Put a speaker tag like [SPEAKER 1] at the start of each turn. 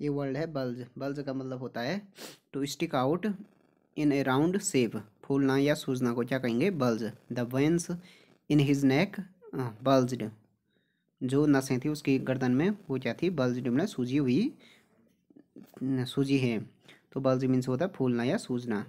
[SPEAKER 1] ये वर्ड है bulge bulge का मतलब होता है to stick out in a round shape फूलना या सूजना को क्या कहेंगे? Bulge the veins in his neck bulge जो नसें थी उसकी गर्दन में, वो क्या थी? बल्ज मतलब सूजी हुई सूजी है। तो बल्ज मीन्स होता है फूलना या सूजना